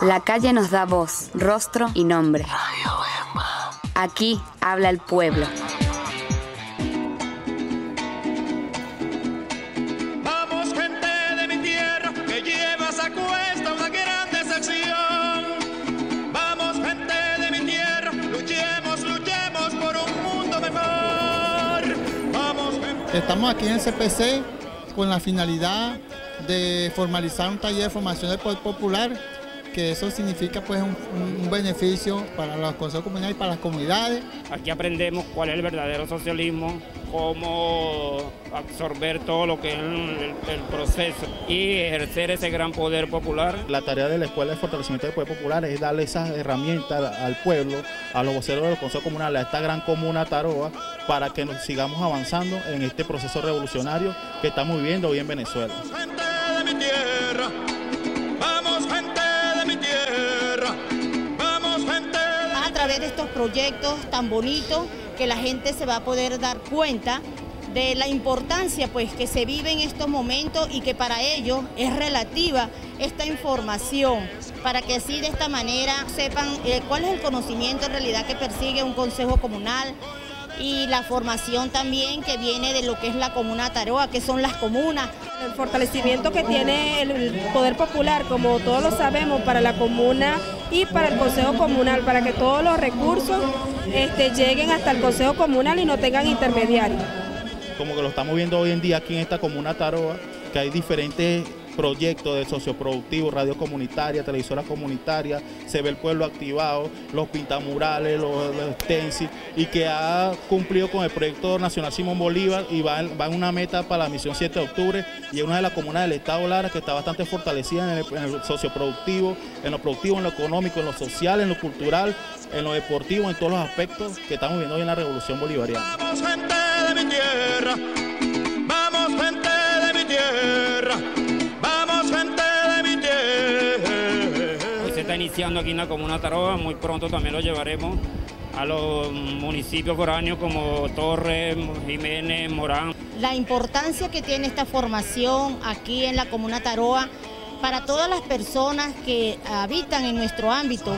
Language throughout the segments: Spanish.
La calle nos da voz, rostro y nombre. Aquí habla el pueblo. Vamos gente de mi tierra que llevas a cuesta una gran decepción. Vamos gente de mi tierra, luchemos, luchemos por un mundo mejor. Vamos gente. Estamos aquí en el CPC con la finalidad de formalizar un taller de formación del poder popular, que eso significa pues un, un beneficio para los consejos comunales y para las comunidades. Aquí aprendemos cuál es el verdadero socialismo, cómo absorber todo lo que es el, el proceso y ejercer ese gran poder popular. La tarea de la Escuela de Fortalecimiento del Poder Popular es darle esas herramientas al pueblo, a los voceros de los consejos comunales, a esta gran comuna Taroa, para que nos sigamos avanzando en este proceso revolucionario que estamos viviendo hoy en Venezuela. Gente de mi tierra. De estos proyectos tan bonitos que la gente se va a poder dar cuenta de la importancia pues que se vive en estos momentos y que para ellos es relativa esta información para que así de esta manera sepan eh, cuál es el conocimiento en realidad que persigue un consejo comunal y la formación también que viene de lo que es la comuna Taroa, que son las comunas. El fortalecimiento que tiene el poder popular, como todos lo sabemos, para la comuna y para el Consejo Comunal, para que todos los recursos este, lleguen hasta el Consejo Comunal y no tengan intermediarios. Como que lo estamos viendo hoy en día aquí en esta comuna Taroa, que hay diferentes proyectos de socioproductivo, radio comunitaria, televisora comunitaria, se ve el pueblo activado, los pintamurales, los, los y que ha cumplido con el proyecto nacional Simón Bolívar y va, en- va en una meta para la misión 7 de octubre y es una de las comunas del estado Lara que está bastante fortalecida en el, en el socioproductivo, en lo productivo, en lo económico, en lo social, en lo cultural, en lo deportivo, en todos los aspectos que estamos viendo hoy en la revolución bolivariana. Vamos gente de mi tierra. Iniciando aquí en la comuna Taroa, muy pronto también lo llevaremos a los municipios foráneos como Torres, Jiménez, Morán. La importancia que tiene esta formación aquí en la comuna Taroa para todas las personas que habitan en nuestro ámbito,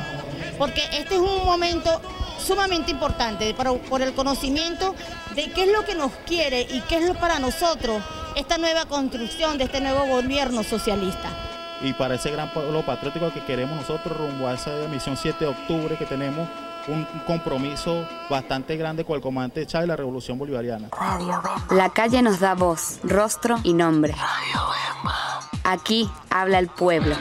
porque este es un momento sumamente importante por, por el conocimiento de qué es lo que nos quiere y qué es lo para nosotros esta nueva construcción de este nuevo gobierno socialista. Y para ese gran pueblo patriótico que queremos nosotros rumbo a esa misión 7 de octubre que tenemos un compromiso bastante grande con el comandante Chávez y la revolución bolivariana. La calle nos da voz, rostro y nombre. Aquí habla el pueblo.